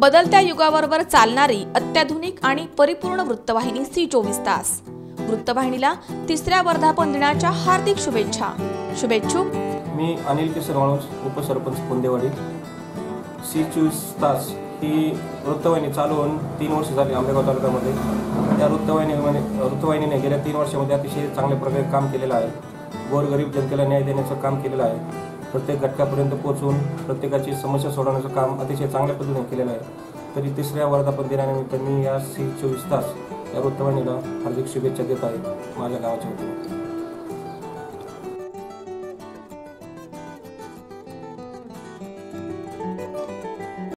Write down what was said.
बदलत्या युगाबरोबर चालणारी अत्याधुनिक आणि परिपूर्ण वृत्तवाहिनी सी चोवीस तास. वृत्तवाहिनीला तिसऱ्या वर्धापन दिनाच्या हार्दिक शुभेच्छा. शुभेच्छुक. मी अनिल किशोर माणूस उपसरपंच पुंदेवाडी. सी चोवीस तास ही वृत्तवाहिनी चालू होऊन तीन वर्ष झाली आंबेगाव तालुक्यामध्ये. त्या वृत्तवाहिनीमध्ये वृत्तवाहिनीने गेल्या तीन वर्षामध्ये अतिशय चांगल्या प्रकारे काम केलेलं आहे. गोरगरीब जनतेला न्याय देण्याचं काम केलेलं आहे. प्रत्येक घटकापर्यंत पोहोचून प्रत्येकाची समस्या सोडवण्याचं काम अतिशय चांगल्या पद्धतीने केलेलं आहे. तरी तिसऱ्या वर्धापन दिनानिमित्त मी या सी चोवीस तास या वृत्तवाहिनीला हार्दिक शुभेच्छा देत आहे. माझ्या गावाच्या वतीने.